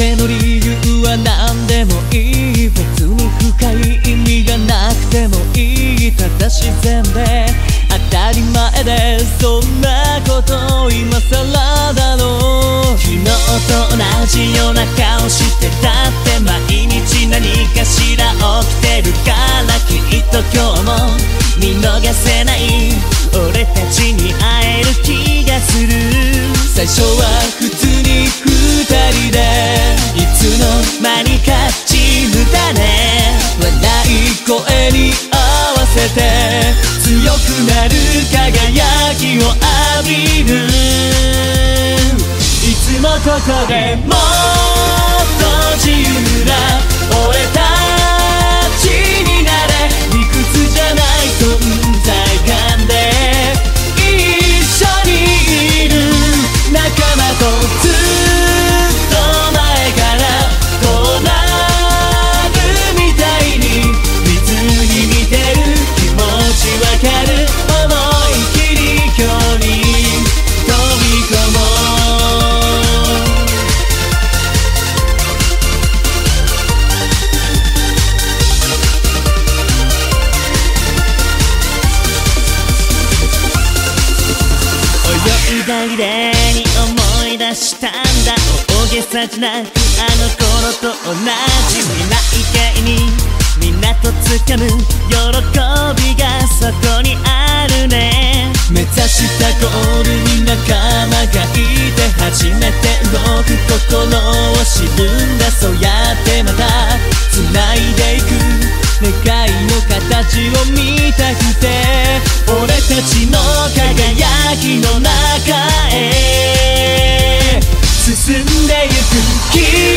けの理由は何でもいい別に深い意味がなくてもいい。ただ自然で当たり前でそんなこと今更だろう昨日と同じような顔してたって毎日何かしら起きてるからきっと今日も見逃せない。俺たちに会える気がする。最初は普通に二人る輝きを浴びる。いつもここでもっと自由なリレーに思い出したんだ。大げさじゃない。あの頃と同じ未来形に。みんなと掴む喜びがそこにあるね。目指したゴールに仲間がいて初めて動く心を知るんだ。そうやってまた繋いでいく。願いの形を見君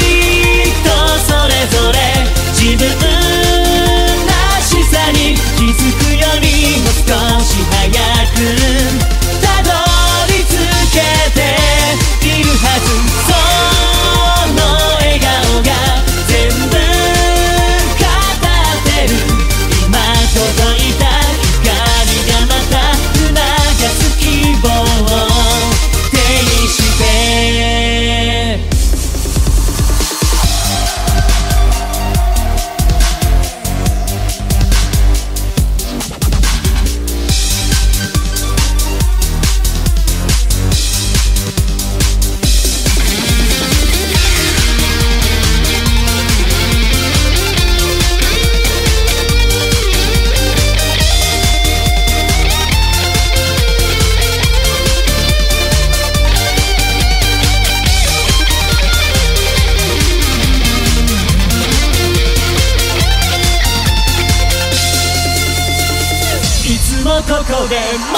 こでも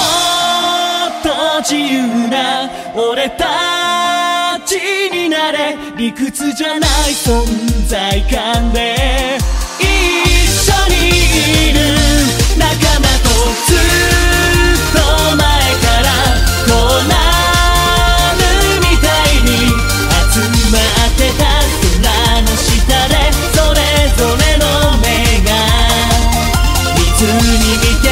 っと自由な俺たちになれ。理屈じゃない存在感で一緒にいる仲間とずっと前からこうなるみたいに集まってた。空の下でそれぞれの目が。水に見て